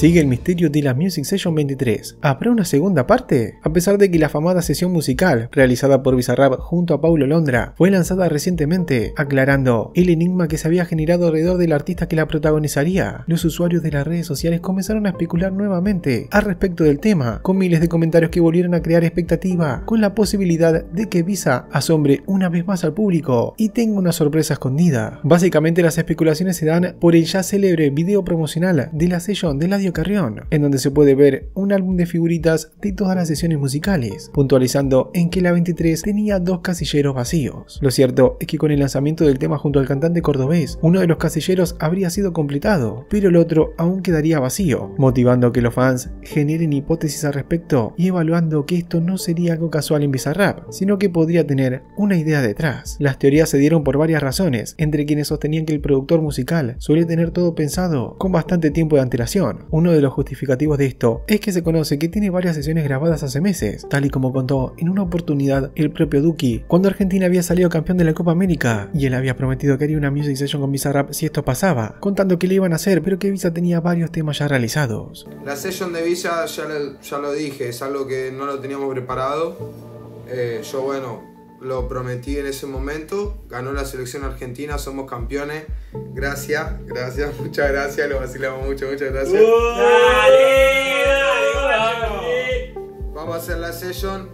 Sigue el misterio de la Music Session 23. ¿Habrá una segunda parte? A pesar de que la famada sesión musical, realizada por Bizarrap junto a Paulo Londra, fue lanzada recientemente, aclarando el enigma que se había generado alrededor del artista que la protagonizaría, los usuarios de las redes sociales comenzaron a especular nuevamente al respecto del tema, con miles de comentarios que volvieron a crear expectativa, con la posibilidad de que Visa asombre una vez más al público y tenga una sorpresa escondida. Básicamente las especulaciones se dan por el ya célebre video promocional de la sesión de Carrión, en donde se puede ver un álbum de figuritas de todas las sesiones musicales, puntualizando en que la 23 tenía dos casilleros vacíos. Lo cierto es que con el lanzamiento del tema junto al cantante cordobés, uno de los casilleros habría sido completado, pero el otro aún quedaría vacío, motivando que los fans generen hipótesis al respecto y evaluando que esto no sería algo casual en Bizarrap, sino que podría tener una idea detrás. Las teorías se dieron por varias razones, entre quienes sostenían que el productor musical suele tener todo pensado con bastante tiempo de antelación. Uno de los justificativos de esto es que se conoce que tiene varias sesiones grabadas hace meses, tal y como contó en una oportunidad el propio Duki, cuando Argentina había salido campeón de la Copa América y él había prometido que haría una music session con Bizarrap si esto pasaba, contando que le iban a hacer, pero que Visa tenía varios temas ya realizados. La session de Visa ya, ya lo dije, es algo que no lo teníamos preparado. Eh, yo bueno, lo prometí en ese momento, ganó la selección argentina, somos campeones. Gracias, gracias, muchas gracias, lo vacilamos mucho, muchas gracias. Vamos a hacer la session,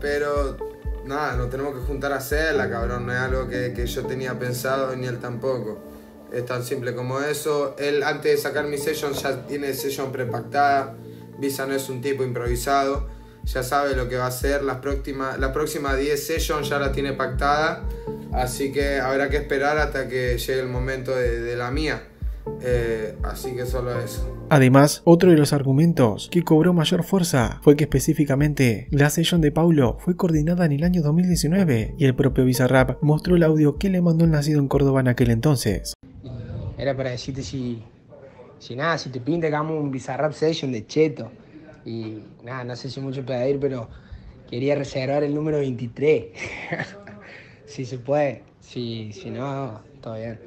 pero nada, nos tenemos que juntar a hacerla, cabrón, no es algo que, que yo tenía pensado ni él tampoco. Es tan simple como eso. Él antes de sacar mi session ya tiene session prepactada. Visa no es un tipo improvisado ya sabe lo que va a hacer. Las próximas la próxima 10 sessions ya la tiene pactada. Así que habrá que esperar hasta que llegue el momento de, la mía. Eh, así que solo eso. Además, otro de los argumentos que cobró mayor fuerza fue que específicamente la session de Paulo fue coordinada en el año 2019 y el propio Bizarrap mostró el audio que le mandó el nacido en Córdoba en aquel entonces. Era para decirte si, si nada, si te pinta hagamos un Bizarrap session de cheto. Y nada, no sé si mucho pedir, pero quería reservar el número 23. si se puede, si, si no, todo bien.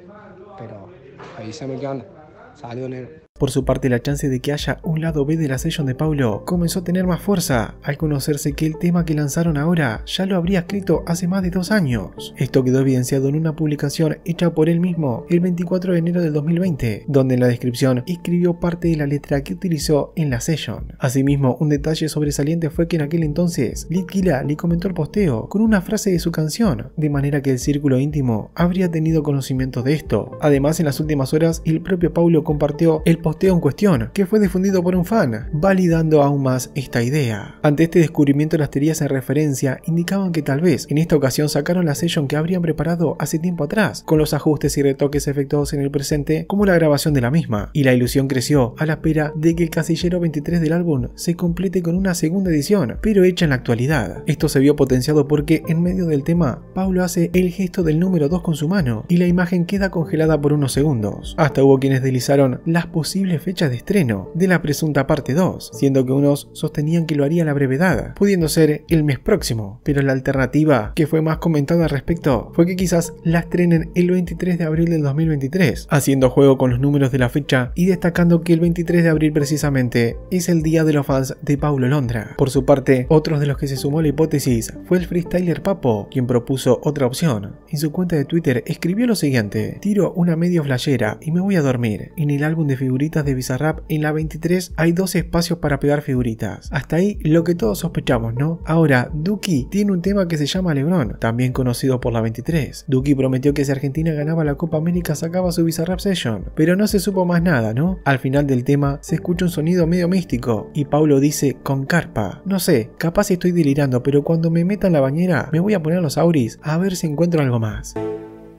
Pero avísame qué onda. Saludos, negro. Por su parte, la chance de que haya un lado B de la session de Paulo comenzó a tener más fuerza al conocerse que el tema que lanzaron ahora ya lo habría escrito hace más de dos años. Esto quedó evidenciado en una publicación hecha por él mismo el 24 de enero del 2020, donde en la descripción escribió parte de la letra que utilizó en la session. Asimismo, un detalle sobresaliente fue que en aquel entonces Litkila le comentó el posteo con una frase de su canción, de manera que el círculo íntimo habría tenido conocimiento de esto. Además, en las últimas horas, el propio Paulo compartió el posteo en cuestión, que fue difundido por un fan, validando aún más esta idea. Ante este descubrimiento las teorías en referencia indicaban que tal vez en esta ocasión sacaron la session que habrían preparado hace tiempo atrás, con los ajustes y retoques efectuados en el presente como la grabación de la misma, y la ilusión creció a la espera de que el casillero 23 del álbum se complete con una segunda edición, pero hecha en la actualidad. Esto se vio potenciado porque en medio del tema, Paulo hace el gesto del número 2 con su mano, y la imagen queda congelada por unos segundos. Hasta hubo quienes deslizaron las posibilidades fecha de estreno de la presunta parte 2, siendo que unos sostenían que lo haría a la brevedad, pudiendo ser el mes próximo, pero la alternativa que fue más comentada al respecto fue que quizás la estrenen el 23 de abril del 2023, haciendo juego con los números de la fecha y destacando que el 23 de abril precisamente es el día de los fans de Paulo Londra. Por su parte, otros de los que se sumó a la hipótesis fue el freestyler Papo, quien propuso otra opción. En su cuenta de Twitter escribió lo siguiente, tiro una medio flashera y me voy a dormir. En el álbum de figuritas de Bizarrap, en la 23 hay dos espacios para pegar figuritas. Hasta ahí lo que todos sospechamos, ¿no? Ahora, Duki tiene un tema que se llama Lebron, también conocido por la 23. Duki prometió que si Argentina ganaba la Copa América sacaba su Bizarrap Session, pero no se supo más nada, ¿no? Al final del tema se escucha un sonido medio místico y Paulo dice con carpa. No sé, capaz estoy delirando, pero cuando me meta en la bañera me voy a poner los auris a ver si encuentro algo más.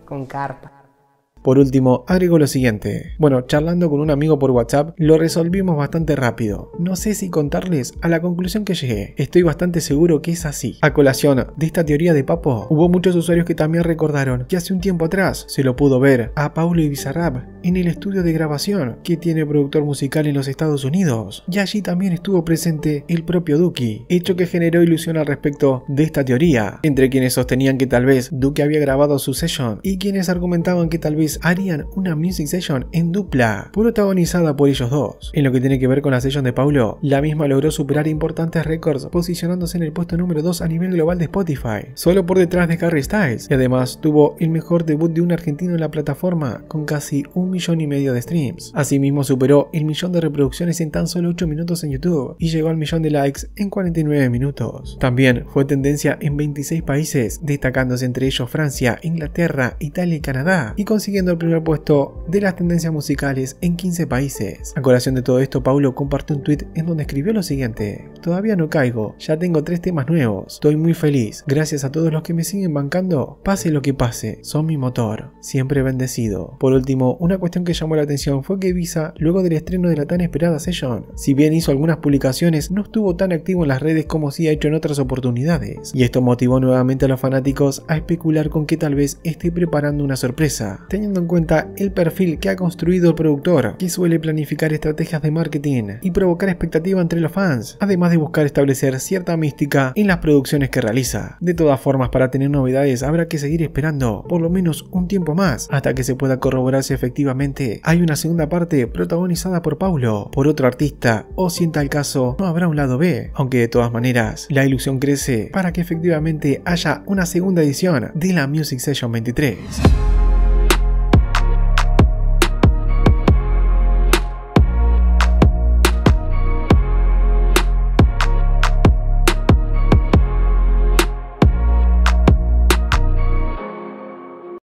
Con carpa. Por último, agrego lo siguiente. Bueno, charlando con un amigo por WhatsApp, lo resolvimos bastante rápido. No sé si contarles a la conclusión que llegué. Estoy bastante seguro que es así. A colación de esta teoría de Papo, hubo muchos usuarios que también recordaron que hace un tiempo atrás se lo pudo ver a Paulo Ibizarrap en el estudio de grabación que tiene productor musical en los Estados Unidos. Y allí también estuvo presente el propio Duki, hecho que generó ilusión al respecto de esta teoría, entre quienes sostenían que tal vez Duki había grabado su session y quienes argumentaban que tal vez harían una music session en dupla, protagonizada por ellos dos. En lo que tiene que ver con la session de Paulo, la misma logró superar importantes récords, posicionándose en el puesto número 2 a nivel global de Spotify, solo por detrás de Harry Styles, y además tuvo el mejor debut de un argentino en la plataforma, con casi un millón y medio de streams. Asimismo superó el millón de reproducciones en tan solo 8 minutos en YouTube y llegó al millón de likes en 49 minutos. También fue tendencia en 26 países, destacándose entre ellos Francia, Inglaterra, Italia y Canadá, y consiguiendo el primer puesto de las tendencias musicales en 15 países. A colación de todo esto, Paulo compartió un tweet en donde escribió lo siguiente: Todavía no caigo, ya tengo tres temas nuevos, estoy muy feliz, gracias a todos los que me siguen bancando, pase lo que pase, son mi motor, siempre bendecido. Por último, una cuestión que llamó la atención fue que Visa, luego del estreno de la tan esperada session, si bien hizo algunas publicaciones, no estuvo tan activo en las redes como si ha hecho en otras oportunidades, y esto motivó nuevamente a los fanáticos a especular con que tal vez esté preparando una sorpresa, teniendo en cuenta el perfil que ha construido el productor, que suele planificar estrategias de marketing y provocar expectativa entre los fans, además de buscar establecer cierta mística en las producciones que realiza. De todas formas, para tener novedades habrá que seguir esperando por lo menos un tiempo más hasta que se pueda corroborar si efectivamente hay una segunda parte protagonizada por Paulo, por otro artista o si en tal caso no habrá un lado B, aunque de todas maneras la ilusión crece para que efectivamente haya una segunda edición de la Music Session 23.